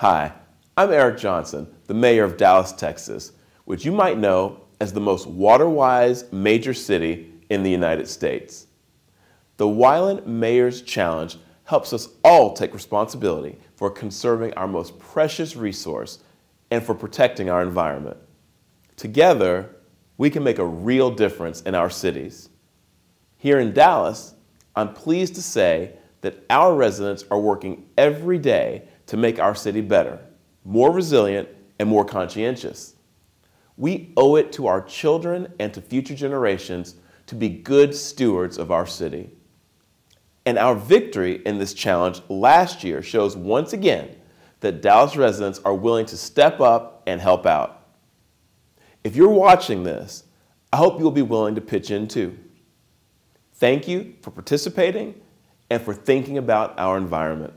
Hi, I'm Eric Johnson, the mayor of Dallas, Texas, which you might know as the most water-wise major city in the United States. The Wyland Mayor's Challenge helps us all take responsibility for conserving our most precious resource and for protecting our environment. Together, we can make a real difference in our cities. Here in Dallas, I'm pleased to say that our residents are working every day to make our city better, more resilient, and more conscientious. We owe it to our children and to future generations to be good stewards of our city. And our victory in this challenge last year shows once again that Dallas residents are willing to step up and help out. If you're watching this, I hope you'll be willing to pitch in too. Thank you for participating and for thinking about our environment.